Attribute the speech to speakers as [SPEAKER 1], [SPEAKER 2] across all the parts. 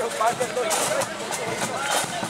[SPEAKER 1] Eu faço é duas.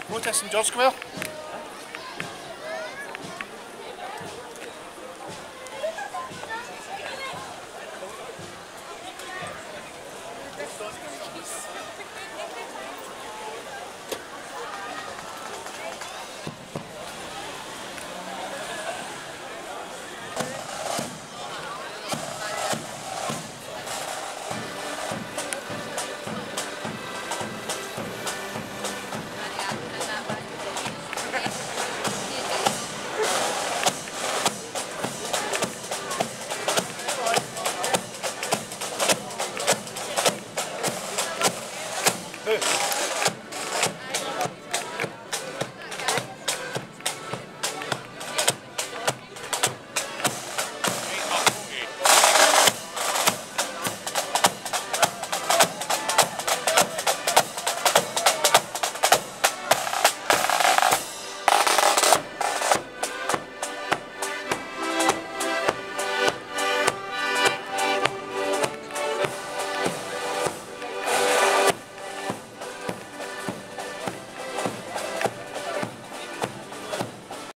[SPEAKER 2] the protest in George Square.